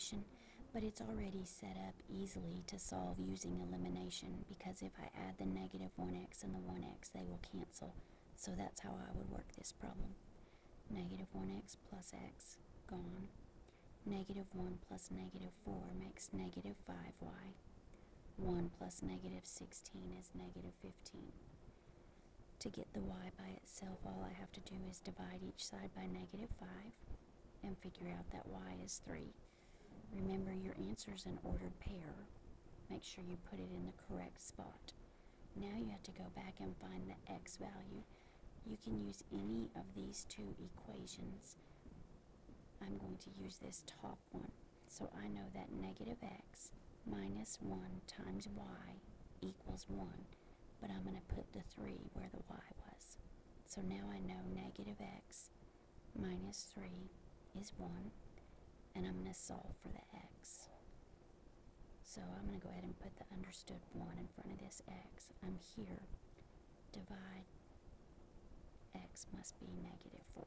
elimination, but it's already set up easily to solve using elimination because if I add the negative 1x and the 1x, they will cancel. So that's how I would work this problem. Negative 1x plus x, gone. Negative 1 plus negative 4 makes negative 5y. 1 plus negative 16 is negative 15. To get the y by itself, all I have to do is divide each side by negative 5 and figure out that y is 3. Remember your answer's an ordered pair. Make sure you put it in the correct spot. Now you have to go back and find the x value. You can use any of these two equations. I'm going to use this top one. So I know that negative x minus 1 times y equals 1. But I'm going to put the 3 where the y was. So now I know negative x minus 3 is 1. And I'm going to solve for the x. So I'm going to go ahead and put the understood 1 in front of this x. I'm here. Divide x must be negative 4.